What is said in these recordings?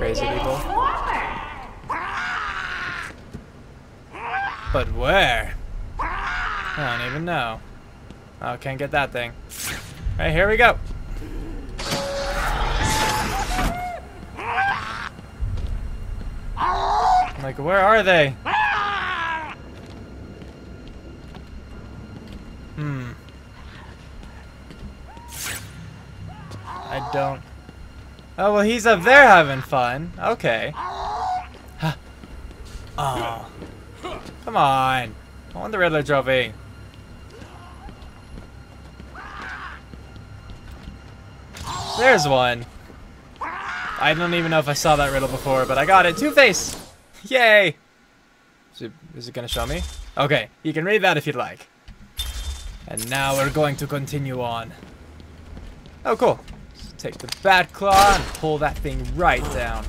crazy people. But where? I don't even know. Oh, can't get that thing. Alright, here we go. Like, where are they? Hmm. I don't... Oh, well, he's up there having fun. Okay. Huh. Oh. Come on. I want the Riddler trophy. There's one. I don't even know if I saw that riddle before, but I got it. Two-Face! Yay! Is it, is it gonna show me? Okay, you can read that if you'd like. And now we're going to continue on. Oh, cool. Take the Bat Claw and pull that thing right down.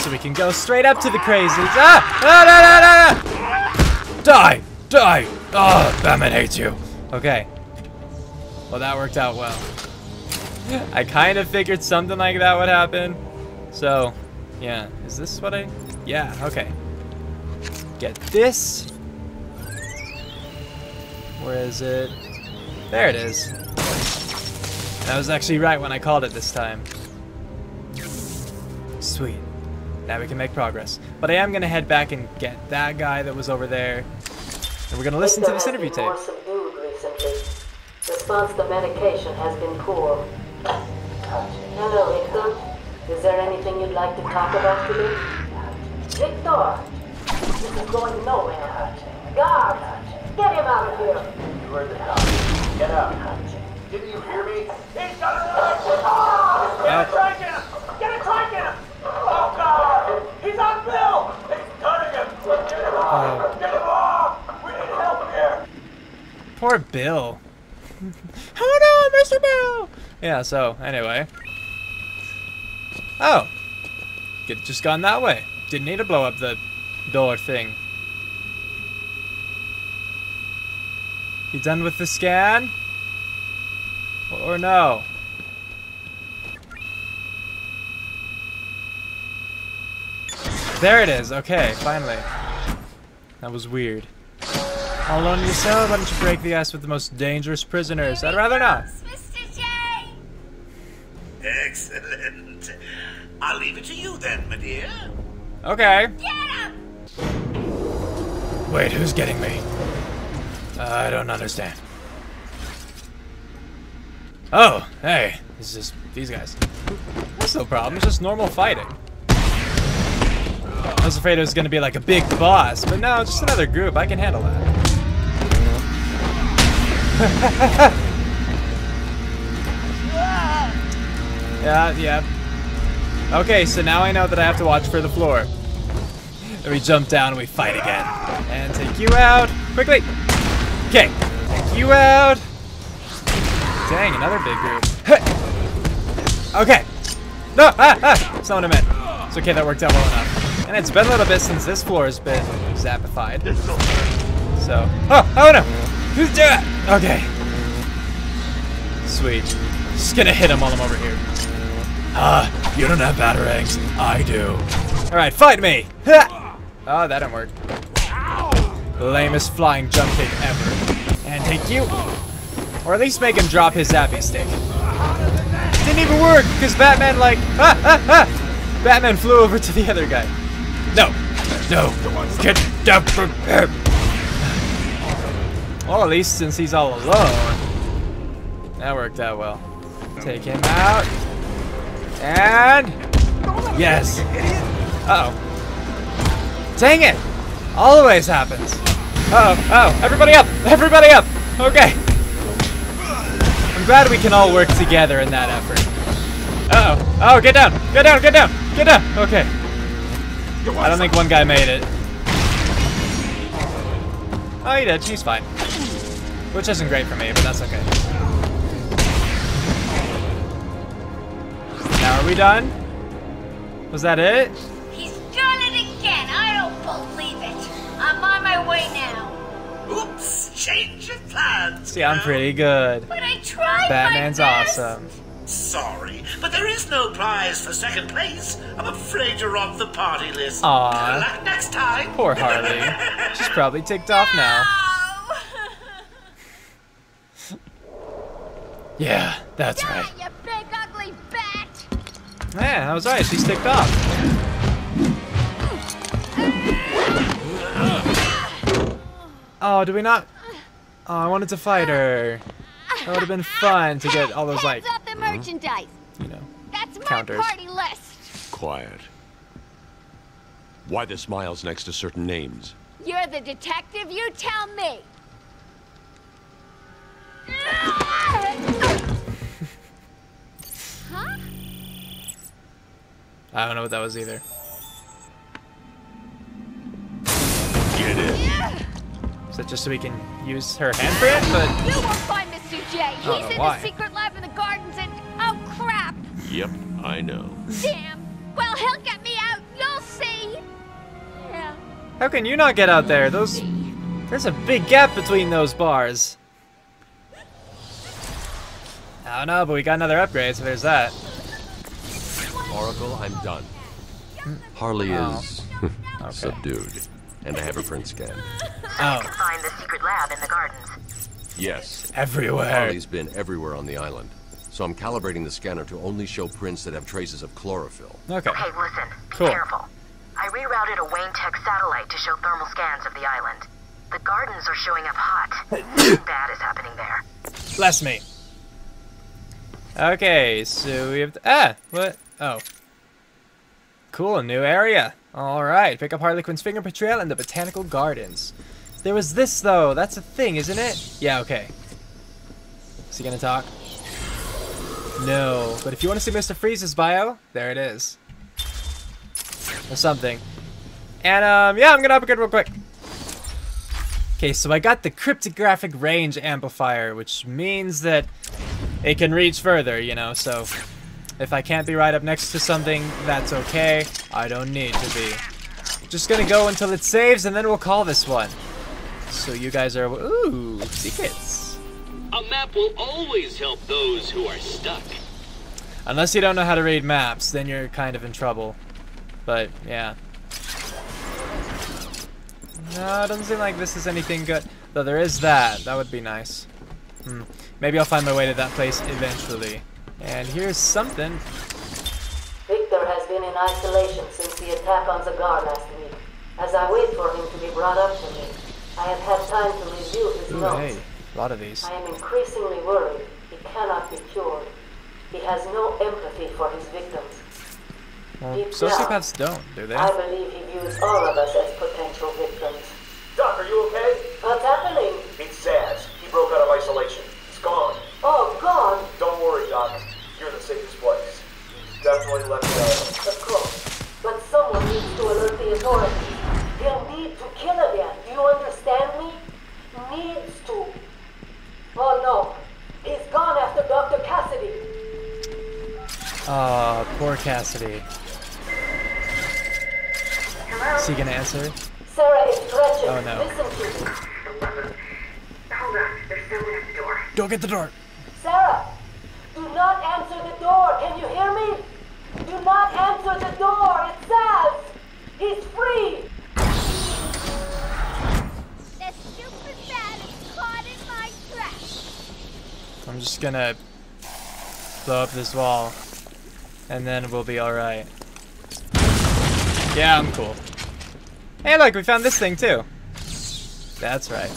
So we can go straight up to the crazies. Ah! Ah, no, no, no, no! Die! Die! Oh, Batman hates you. Okay. Well, that worked out well. I kind of figured something like that would happen. So, yeah. Is this what I... Yeah, okay. Get this. Where is it? There it is. And I was actually right when I called it this time. Sweet. Now we can make progress. But I am going to head back and get that guy that was over there. And we're going to listen to this interview tape. More subdued recently. Response to medication has been poor. Hello, Victor. Is there anything you'd like to talk about today? Victor! This is going nowhere. Guard! Get him out of here! You heard the cop. Get out. Didn't you hear me? He's got a knife! Ah! Get a track in him! Get a track in him! Oh God! He's on Bill! He's turning him! Get him off! Get him off! We need help here! Poor Bill. oh no, Mr. Bill! Yeah, so, anyway. Oh. Could just gone that way. Didn't need to blow up the door thing. You done with the scan? Or no? There it is. Okay, finally. That was weird. All alone in your cell, why don't you break the ice with the most dangerous prisoners? I'd rather not. Mr. J! Excellent. I'll leave it to you then, my dear. Okay. Get him! Wait, who's getting me? I don't understand. Oh, hey, it's just these guys. That's no problem, it's just normal fighting. I was afraid it was gonna be like a big boss, but no, just another group, I can handle that. yeah, yeah. Okay, so now I know that I have to watch for the floor. Then we jump down and we fight again. And take you out. Quickly. Okay. Take you out. Dang, another big group. Okay. No! Ah! Ah! That's not what I meant. It's okay, that worked out well enough. And it's been a little bit since this floor has been zappified. So. Oh! Oh no! Who's doing it? Okay. Sweet. Just gonna hit him while I'm over here. Ah, you don't have batarangs. I do. Alright, fight me! Ha! Oh, that didn't work. Lamest flying jump kick ever. And take you. Or at least make him drop his zappy stick. Didn't even work, because Batman like, ah, ah, ah! Batman flew over to the other guy. No, no, get down from him. Well, at least since he's all alone, that worked out well. Take him out. And, yes. Uh oh Dang it! Always happens. Uh oh, oh, everybody up! Everybody up! Okay. Glad we can all work together in that effort. Uh oh. Oh, get down! Get down! Get down! Get down! Okay. I don't think one guy made it. Oh, he did. He's fine. Which isn't great for me, but that's okay. Now, are we done? Was that it? He's done it again! I don't believe it! I'm on my way now. Oops, change of plans. See, I'm pretty good. But I tried Batman's awesome. Sorry, but there is no prize for second place. I'm afraid you're off the party list. Aw. Better luck next time. Poor Harley. She's probably ticked off now. Yeah, that's Die, right. you big ugly bat! Yeah, that was right. She's ticked off. Oh, do we not? Oh, I wanted to fight her. That would have been fun to get all those like, the merchandise! you know. That's my Counters. party list! Quiet. Why the smiles next to certain names? You're the detective, you tell me! huh? I don't know what that was either. Just so we can use her hand for it? But You won't find Mr. J. He's in why. the secret lab in the gardens and... Oh, crap! Yep, I know. Damn! Well, he'll get me out, you'll see! Yeah. how can you not get out there? Those, there's a big gap between those bars. I don't know, but we got another upgrade, so there's that. Oracle, I'm done. Harley Oh. is subdued, and I have a print scan. Oh, Find the secret lab in the gardens. Yes, everywhere. Harley's been everywhere on the island, so I'm calibrating the scanner to only show prints that have traces of chlorophyll. Okay. Hey, listen. Be Cool. careful. I rerouted a Wayne Tech satellite to show thermal scans of the island. The gardens are showing up hot. Something bad is happening there. Bless me. Okay, so we have to, ah, what? Oh. Cool, a new area. Alright, pick up Harley Quinn's fingerprint trail in the Botanical Gardens. There was this, though. That's a thing, isn't it? Yeah, okay. Is he gonna talk? No, but if you want to see Mr. Freeze's bio, there it is. Or something. And, um, yeah, I'm gonna upgrade real quick. Okay, so I got the cryptographic range amplifier, which means that it can reach further, you know, so if I can't be right up next to something, that's okay. I don't need to be. Just gonna go until it saves, and then we'll call this one. So you guys are, ooh, secrets. A map will always help those who are stuck. Unless you don't know how to read maps, then you're kind of in trouble. But, yeah. No, it doesn't seem like this is anything good. Though there is that. That would be nice. Hmm. Maybe I'll find my way to that place eventually. And here's something. Victor has been in isolation since the attack on Zagar last week. As I wait for him to be brought up to me, I have had time to review his Ooh, notes. hey, a lot of these. I am increasingly worried he cannot be cured. He has no empathy for his victims. Well, Deep sociopaths don't, do they? I believe he views all of us as potential victims. Aw, poor Cassidy. Hello? Is he gonna answer? Sarah, it's Gretchen. Oh, no. Listen to me. Hold on. There's someone at the door. Don't get the door. Sarah! Do not answer the door. Can you hear me? Do not answer the door. It's Zsasz. He's free. The stupid bat is caught in my trap! I'm just gonna blow up this wall, and then we'll be alright. Yeah, I'm cool. Hey, look, we found this thing too. That's right.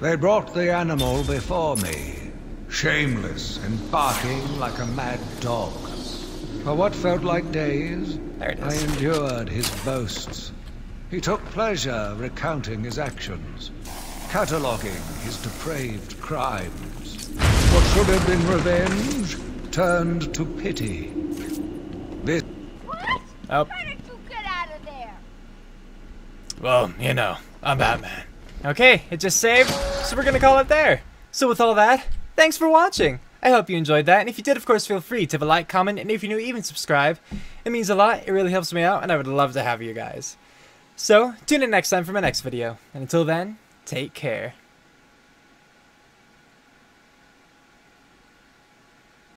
They brought the animal before me, shameless and barking like a mad dog. For what felt like days, I endured his boasts. He took pleasure recounting his actions, cataloguing his depraved crimes. What should have been revenge turned to pity. This What? Oh, How did you get out of there? well, you know, I'm Batman. Okay, it just saved, so we're gonna call it there. So with all that, thanks for watching. I hope you enjoyed that, and if you did, of course, feel free to have a like, comment, and if you're new, even subscribe. It means a lot, it really helps me out, and I would love to have you guys. So, tune in next time for my next video, and until then, take care.